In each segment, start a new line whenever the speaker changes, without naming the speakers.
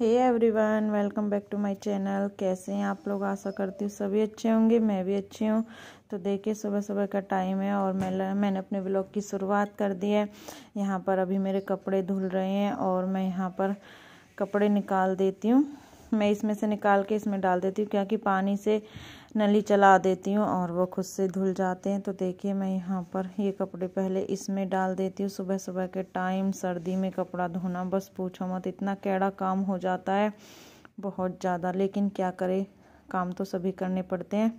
Hey everyone welcome back to my channel कैसे हैं आप लोग? आशा करती हूँ सभी अच्छे होंगे, मैं भी अच्छी हूँ। तो देखिए सुबह सुबह का टाइम है और मैं मैंने अपने ब्लॉग की शुरुआत कर दी है। यहाँ पर अभी मेरे कपड़े धुल रहे हैं और मैं यहाँ पर कपड़े निकाल देती हूँ। मैं इसमें से निकाल के इसमें डाल देती हूँ, क्योंकि पानी से नली चला देती हूँ और वो खुद से धुल जाते हैं। तो देखिए मैं यहाँ पर ये कपड़े पहले इसमें डाल देती हूँ। सुबह सुबह के टाइम सर्दी में कपड़ा धोना, बस पूछो मत, इतना कैड़ा काम हो जाता है, बहुत ज़्यादा। लेकिन क्या करें, काम तो सभी करने पड़ते हैं।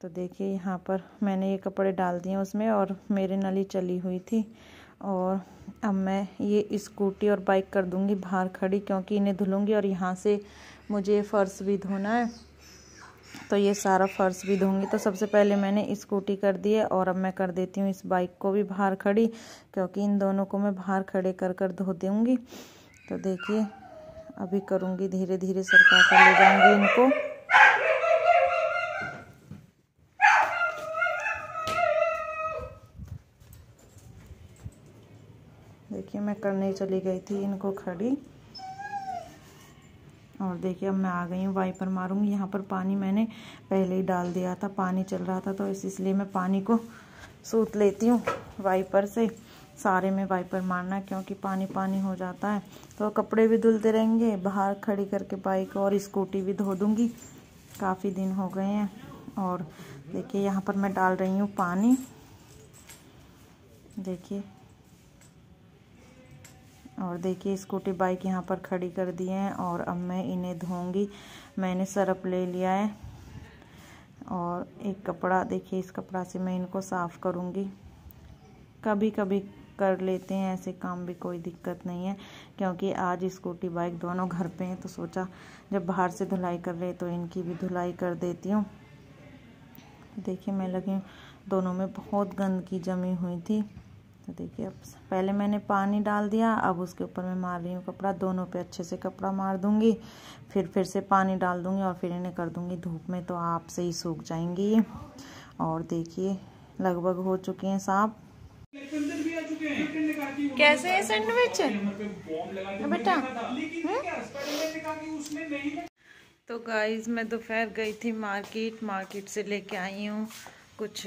तो देखिए यहाँ पर मैंने ये कपड़े डाल दिए उसमें और मेरी नली चली हुई थी। और अब मैं ये स्कूटी और बाइक कर दूँगी बाहर खड़ी क्योंकि इन्हें धुलूँगी और यहाँ से मुझे फ़र्श भी धोना है। तो ये सारा फर्श भी धोंगी। तो सबसे पहले मैंने स्कूटी कर दी है और अब मैं कर देती हूँ इस बाइक को भी बाहर खड़ी क्योंकि इन दोनों को मैं बाहर खड़े कर कर धो दूँगी। तो देखिए, अभी करूँगी धीरे धीरे सरका कर ले जाऊँगी इनको। देखिए, मैं करने चली गई थी इनको खड़ी। और देखिए, अब मैं आ गई हूँ, वाइपर मारूँगी। यहाँ पर पानी मैंने पहले ही डाल दिया था, पानी चल रहा था तो इसलिए मैं पानी को सूत लेती हूँ वाइपर से। सारे में वाइपर मारना, क्योंकि पानी पानी हो जाता है। तो कपड़े भी धुलते रहेंगे, बाहर खड़ी करके बाइक और स्कूटी भी धो दूँगी। काफ़ी दिन हो गए हैं, और देखिए, यहाँ पर मैं डाल रही हूँ पानी। देखिए और देखिए, स्कूटी बाइक यहाँ पर खड़ी कर दी है और अब मैं इन्हें धोऊँगी। मैंने सरप ले लिया है और एक कपड़ा, देखिए, इस कपड़ा से मैं इनको साफ़ करूँगी। कभी कभी कर लेते हैं, ऐसे काम भी कोई दिक्कत नहीं है, क्योंकि आज स्कूटी बाइक दोनों घर पे हैं तो सोचा जब बाहर से धुलाई कर रहे तो इनकी भी धुलाई कर देती हूँ। देखिए, मैं लगी दोनों में बहुत गंदगी जमी हुई थी। तो देखिए, अब पहले मैंने पानी डाल दिया, अब उसके ऊपर मैं मार रही हूँ कपड़ा। दोनों पे अच्छे से कपड़ा मार दूँगी, फिर फिर से पानी डाल दूँगी और फिर इन्हें कर दूँगी धूप में तो आप से ही सूख जाएँगी। ये और देखिए, लगभग हो चुके हैं साफ़। कैसे है सैंडविच? बेटा हम्म? तो गाइज़ मैं दोपहर गई थी मार्केट मार्केट से लेके आई हूँ कुछ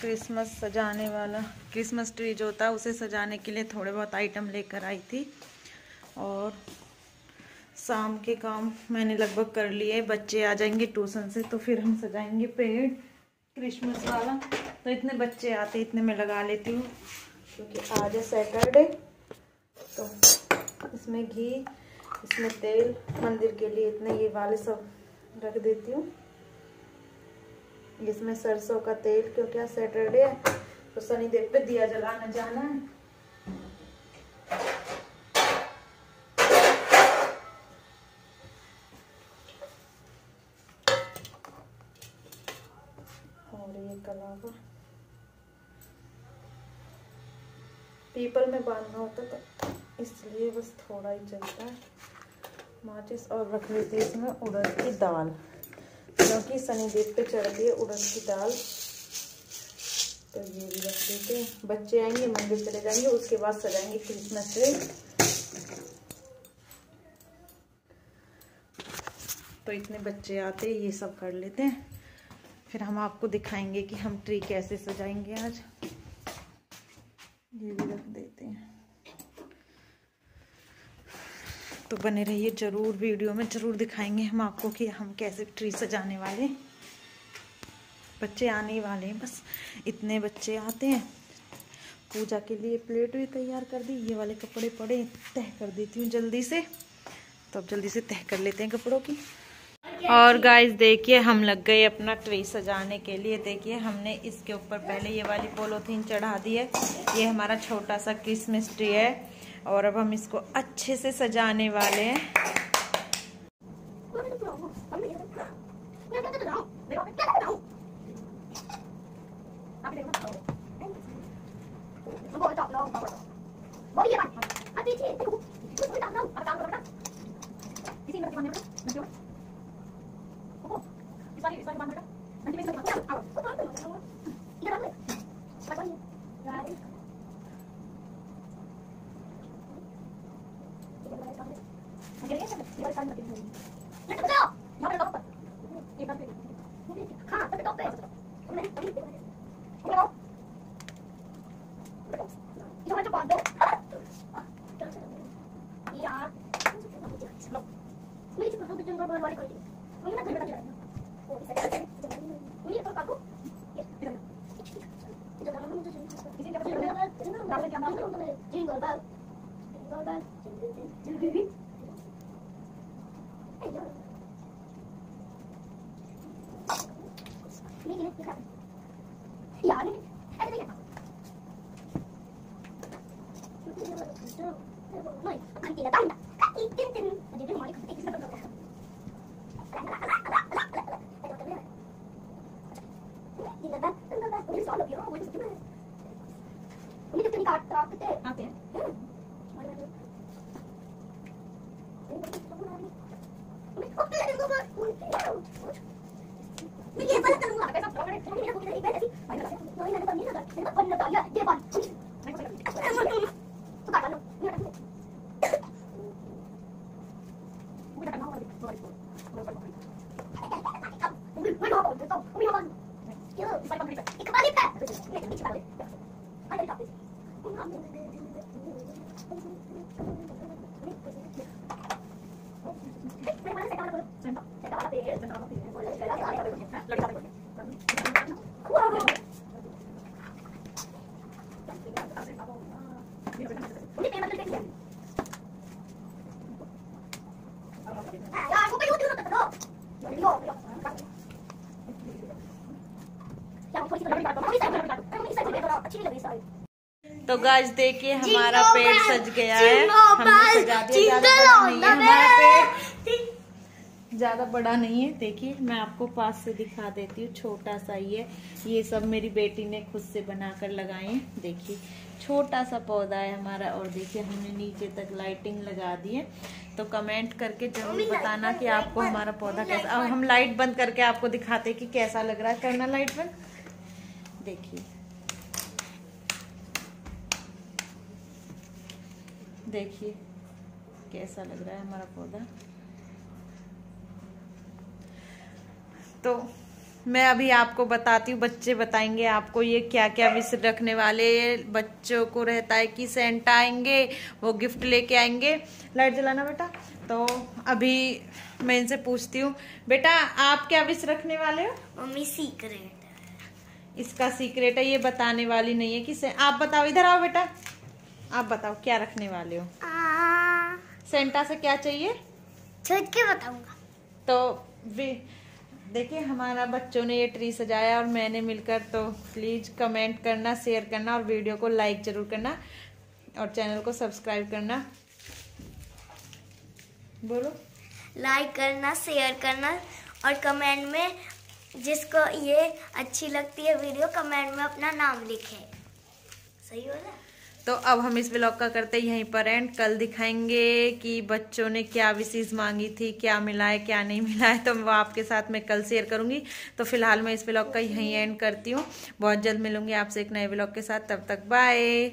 क्रिसमस सजाने वाला क्रिसमस ट्री जो होता है उसे सजाने के लिए थोड़े बहुत आइटम लेकर आई थी। और शाम के काम मैंने लगभग कर लिए। बच्चे आ जाएँगे ट्यूशन से तो फिर हम सजाएँगे पेड़, क्रिसमस वाला। तो इतने बच्चे आते, इतने मैं लगा लेती हूँ, क्योंकि आज है सैटरडे तो इसमें घी, इसमें तेल, मंदिर के लिए इतने ये वाले सब रख देती हूँ। इसमें सरसों का तेल, क्योंकि आज सैटरडे है तो शनिदेव पे दिया जलाने, जाना है। और ये कलावा। पीपल में बांधना होता तो इसलिए बस थोड़ा ही चलता है। माचिस और रख लेते इसमें उड़द की दाल। क्योंकि शनिदेव पे चढ़ गई उड़द की दाल। तो ये भी रख देते हैं। बच्चे आएँगे, मंदिर चले जाएँगे, उसके बाद सजाएँगे क्रिसमस ट्री तो इतने बच्चे आते ये सब कर लेते हैं। फिर हम आपको दिखाएँगे कि हम ट्री कैसे सजाएँगे आज। ये भी रख देते हैं। तो बने रहिए ज़रूर वीडियो में, ज़रूर दिखाएँगे हम आपको कि हम कैसे ट्री सजाने वाले। बच्चे आने वाले हैं, बस इतने बच्चे आते हैं। पूजा के लिए प्लेट भी तैयार कर दी, ये वाले कपड़े पड़े, तह कर देती हूँ जल्दी से। तो अब जल्दी से तह कर लेते हैं कपड़ों की। और गाइस देखिए, हम लग गए अपना ट्री सजाने के लिए। देखिए, हमने इसके ऊपर पहले ये वाली पोलोथीन चढ़ा दी है। ये हमारा छोटा सा क्रिसमस ट्री है। और अब हम इसको अच्छे से सजाने वाले हैं।
Jingle bell, jingle bell, jingle jingle. Hey, yo. Ini gini, ini kan. Ya, ini. noi, cantină Thank
you. Gracias. तो गाज देखिए हमारा पेड़ सज गया है। हमने सजा दिया हमारा पेड़ ज़्यादा बड़ा नहीं है। देखिए मैं आपको पास से दिखा देती हूँ। छोटा सा ही है ये सब मेरी बेटी ने खुद से बनाकर लगाए हैं। देखिए छोटा सा पौधा है हमारा और देखिए हमने नीचे तक लाइटिंग लगा दी है। तो कमेंट करके ज़रूर बताना कि आपको हमारा पौधा कैसा अब हम लाइट बंद करके आपको दिखाते कि कैसा लग रहा है। करना लाइट बंद। देखिए। देखिए कैसा लग रहा है हमारा पौधा। तो मैं अभी आपको बताती हूँ बच्चे बताएँगे आपको ये क्या क्या विष रखने वाले बच्चों को रहता है कि सेंटा आएँगे वो गिफ्ट लेके आएँगे। लाइट जलाना बेटा। तो अभी मैं इनसे पूछती हूँ बेटा आप क्या विष रखने वाले हो?
मम्मी सीक्रेट
इसका सीक्रेट है ये बताने वाली नहीं है कि आप बताओ इधर आओ बेटा। आप बताओ क्या रखने वाले हो? सेंटा से क्या चाहिए?
बताऊँगा।
तो देखिए, हमारा बच्चों ने ये ट्री सजाया और मैंने मिलकर तो प्लीज़ कमेंट करना शेयर करना और वीडियो को लाइक ज़रूर करना और चैनल को सब्सक्राइब करना। बोलो।
लाइक करना शेयर करना और कमेंट में जिसको ये अच्छी लगती है वीडियो कमेंट में अपना नाम लिखे। सही बोला?
तो अब हम इस ब्लॉग का करते यहीं पर एंड कल दिखाएँगे कि बच्चों ने क्या विशेष मांगी थी, क्या मिला है, क्या नहीं मिला है। तो वो आपके साथ मैं कल शेयर करूँगी। तो फ़िलहाल मैं इस ब्लॉग का यहीं एंड करती हूँ। बहुत जल्द मिलूँगी आपसे एक नए ब्लॉग के साथ। तब तक बाय